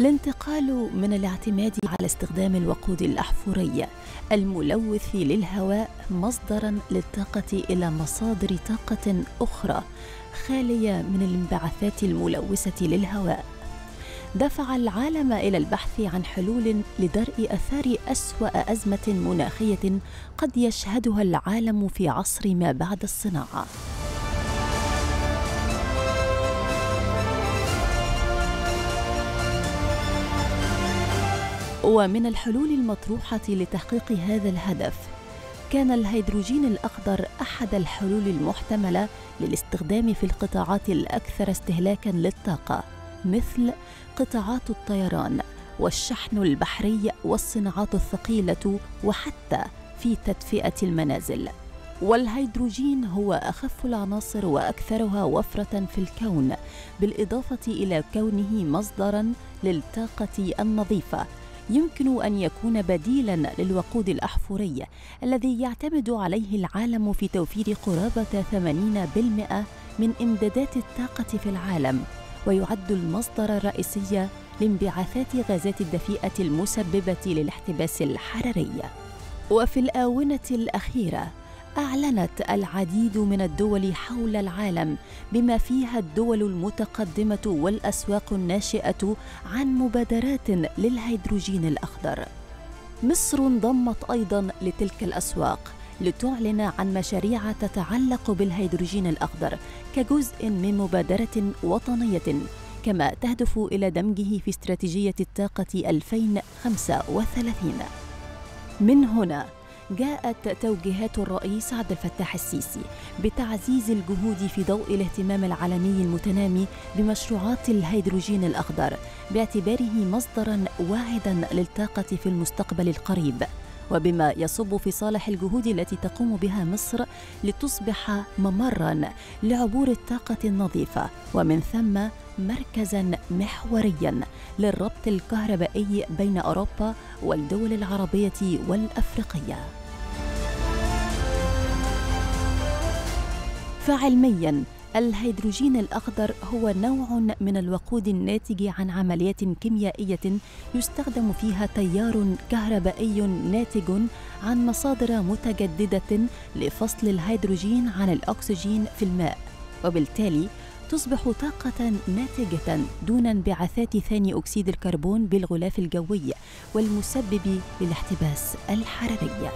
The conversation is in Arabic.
الانتقال من الاعتماد على استخدام الوقود الأحفوري الملوث للهواء مصدرا للطاقة إلى مصادر طاقة أخرى خالية من الانبعاثات الملوثة للهواء. دفع العالم إلى البحث عن حلول لدرء أثار أسوأ أزمة مناخية قد يشهدها العالم في عصر ما بعد الصناعة. ومن الحلول المطروحة لتحقيق هذا الهدف كان الهيدروجين الأخضر أحد الحلول المحتملة للاستخدام في القطاعات الأكثر استهلاكاً للطاقة مثل قطاعات الطيران والشحن البحري والصناعات الثقيلة وحتى في تدفئة المنازل. والهيدروجين هو أخف العناصر وأكثرها وفرة في الكون، بالإضافة إلى كونه مصدراً للطاقة النظيفة يمكن أن يكون بديلا للوقود الأحفوري الذي يعتمد عليه العالم في توفير قرابة 80% من إمدادات الطاقة في العالم ويعد المصدر الرئيسي لانبعاثات غازات الدفيئة المسببة للاحتباس الحراري. وفي الآونة الأخيرة أعلنت العديد من الدول حول العالم بما فيها الدول المتقدمة والأسواق الناشئة عن مبادرات للهيدروجين الأخضر. مصر انضمت أيضا لتلك الأسواق لتعلن عن مشاريع تتعلق بالهيدروجين الأخضر كجزء من مبادرة وطنية كما تهدف إلى دمجه في استراتيجية الطاقة 2035 من هنا جاءت توجيهات الرئيس عبد الفتاح السيسي بتعزيز الجهود في ضوء الاهتمام العالمي المتنامي بمشروعات الهيدروجين الأخضر باعتباره مصدرا واعدا للطاقة في المستقبل القريب. وبما يصب في صالح الجهود التي تقوم بها مصر لتصبح ممرا لعبور الطاقة النظيفة ومن ثم مركزا محوريا للربط الكهربائي بين أوروبا والدول العربية والأفريقية. فعلميا الهيدروجين الأخضر هو نوع من الوقود الناتج عن عمليات كيميائية يستخدم فيها تيار كهربائي ناتج عن مصادر متجددة لفصل الهيدروجين عن الأكسجين في الماء وبالتالي تصبح طاقة ناتجة دون انبعاثات ثاني أكسيد الكربون بالغلاف الجوي والمسبب للاحتباس الحراري.